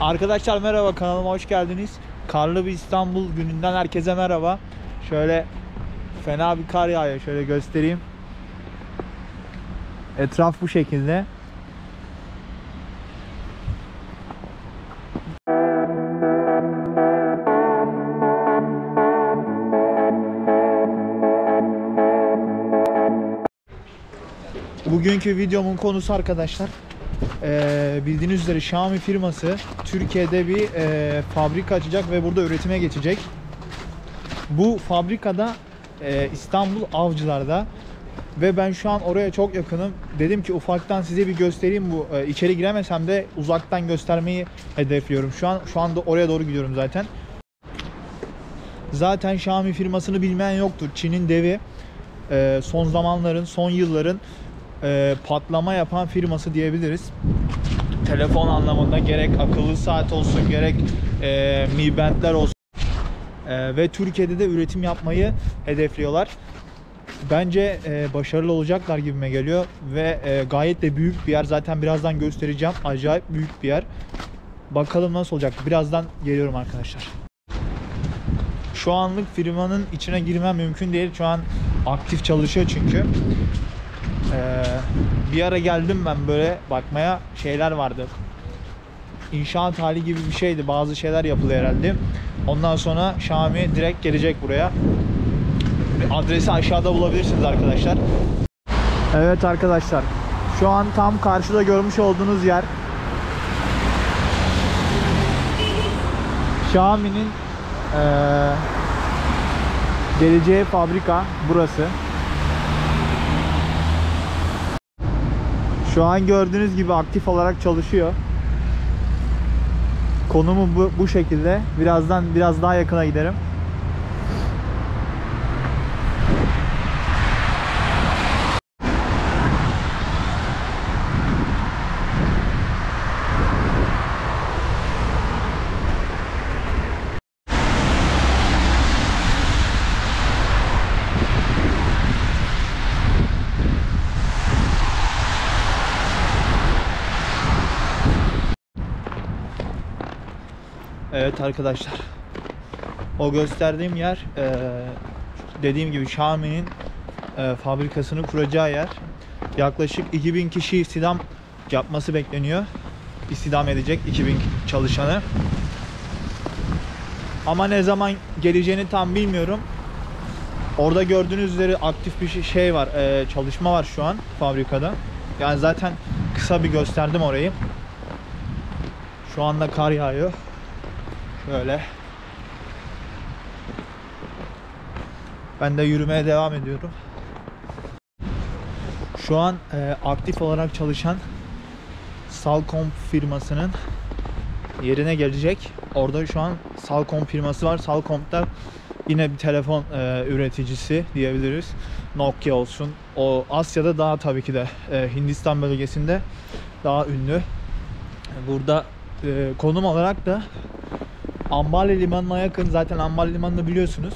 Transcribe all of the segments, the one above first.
Arkadaşlar merhaba kanalıma hoş geldiniz. Karlı bir İstanbul gününden herkese merhaba. Şöyle fena bir kar yağıyor. Şöyle göstereyim. Etraf bu şekilde. Bugünkü videomun konusu arkadaşlar eee, bildiğiniz üzere Xiaomi firması Türkiye'de bir eee, fabrika açacak ve burada üretime geçecek. Bu fabrikada eee, İstanbul Avcılar'da ve ben şu an oraya çok yakınım. Dedim ki ufaktan size bir göstereyim bu eee, içeri giremesem de uzaktan göstermeyi hedefliyorum. Şu an şu anda oraya doğru gidiyorum zaten. Zaten Xiaomi firmasını bilmeyen yoktur. Çin'in devi. Eee, son zamanların, son yılların e, patlama yapan firması diyebiliriz. Telefon anlamında gerek akıllı saat olsun gerek e, Mi Band'ler olsun E, ve Türkiye'de de üretim yapmayı hedefliyorlar. Bence e, başarılı olacaklar gibime geliyor ve e, gayet de büyük bir yer. Zaten birazdan göstereceğim. Acayip büyük bir yer. Bakalım nasıl olacak. Birazdan geliyorum arkadaşlar. Şu anlık firmanın içine girmem mümkün değil. Şu an aktif çalışıyor çünkü. Ee, bir ara geldim ben böyle bakmaya şeyler vardı. İnşaat hali gibi bir şeydi. Bazı şeyler yapılıyor herhalde. Ondan sonra Xiaomi direkt gelecek buraya. Adresi aşağıda bulabilirsiniz arkadaşlar. Evet arkadaşlar. Şu an tam karşıda görmüş olduğunuz yer Xiaomi'nin eee geleceği fabrika burası. Şu an gördüğünüz gibi aktif olarak çalışıyor. Konumu bu, bu şekilde. Birazdan biraz daha yakına giderim. Evet arkadaşlar. O gösterdiğim yer eee, dediğim gibi Xiaomi'nin eee, fabrikasını kuracağı yer. Yaklaşık 2000 kişi istihdam yapması bekleniyor. İstihdam edecek 2000 çalışanı. Ama ne zaman geleceğini tam bilmiyorum. Orada gördüğünüz üzere aktif bir şey- var, eee, çalışma var şu an fabrikada. Yani zaten kısa bir gösterdim orayı. Şu anda kar yağıyor. Şöyle. Ben de yürümeye devam ediyorum. Şu an e, aktif olarak çalışan Salcom firmasının yerine gelecek. Orada şu an Salcom firması var. Salcom'da yine bir telefon e, üreticisi diyebiliriz. Nokia olsun. O Asya'da daha tabii ki de e, Hindistan bölgesinde daha ünlü. Burada e, konum olarak da Ambali Limanı'na yakın. Zaten Ambali Limanı'nı biliyorsunuz.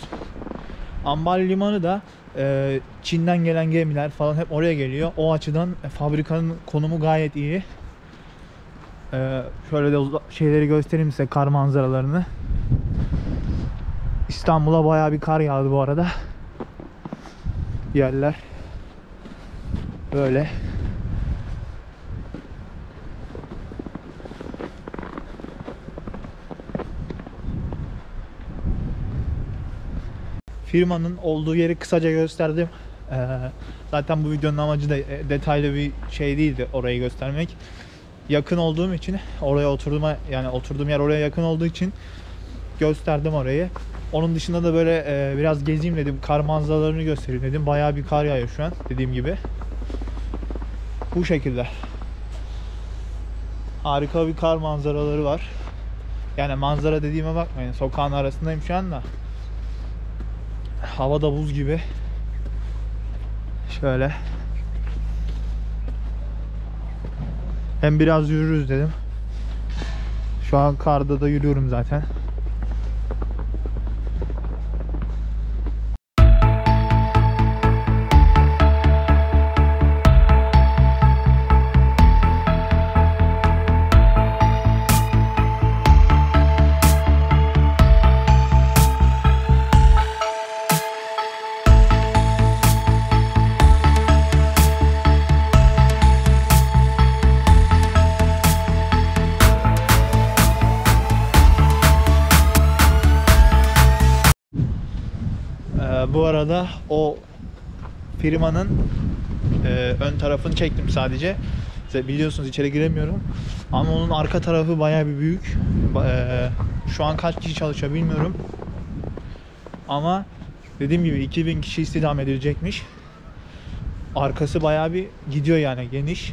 Ambali Limanı da e, Çin'den gelen gemiler falan hep oraya geliyor. O açıdan e, fabrikanın konumu gayet iyi. E, şöyle de şeyleri göstereyim size kar manzaralarını. İstanbul'a bayağı bir kar yağdı bu arada. Yerler böyle. Firmanın olduğu yeri kısaca gösterdim. Ee, zaten bu videonun amacı da e, detaylı bir şey değildi orayı göstermek. Yakın olduğum için oraya oturduğuma yani oturduğum yer oraya yakın olduğu için gösterdim orayı. Onun dışında da böyle e, biraz gezeyim dedim. Kar manzaralarını göstereyim dedim. Bayağı bir kar yağıyor şu an dediğim gibi. Bu şekilde. Harika bir kar manzaraları var. Yani manzara dediğime bakmayın. Sokağın arasındayım şu anda. Hava da buz gibi. Şöyle. Hem biraz yürürüz dedim. Şu an karda da yürüyorum zaten. Bu arada o firmanın e, ön tarafını çektim sadece. Size biliyorsunuz içeri giremiyorum. Ama onun arka tarafı bayağı bir büyük. E, şu an kaç kişi çalışıyor bilmiyorum. Ama dediğim gibi 2000 kişi istihdam edilecekmiş. Arkası bayağı bir gidiyor yani geniş.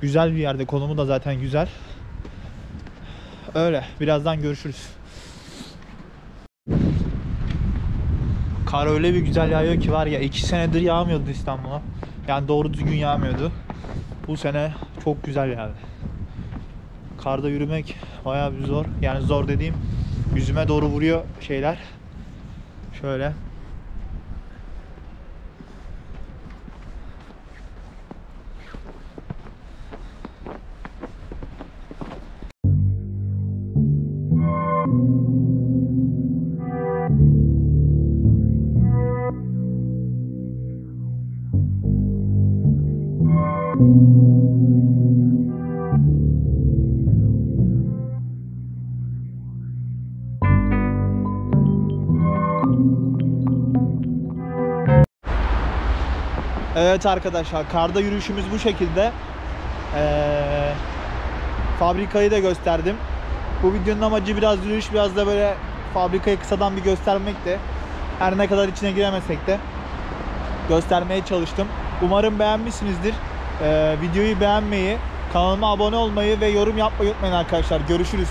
Güzel bir yerde konumu da zaten güzel. Öyle birazdan görüşürüz. Kar öyle bir güzel yağıyor ki var ya iki senedir yağmıyordu İstanbul'a. Yani doğru düzgün yağmıyordu. Bu sene çok güzel yağdı. Karda yürümek bayağı bir zor. Yani zor dediğim yüzüme doğru vuruyor şeyler. Şöyle. Evet arkadaşlar karda yürüyüşümüz bu şekilde. Ee, fabrikayı da gösterdim. Bu videonun amacı biraz yürüyüş biraz da böyle fabrikayı kısadan bir göstermekti. Her ne kadar içine giremesek de göstermeye çalıştım. Umarım beğenmişsinizdir. Ee, videoyu beğenmeyi, kanalıma abone olmayı ve yorum yapmayı unutmayın arkadaşlar. Görüşürüz.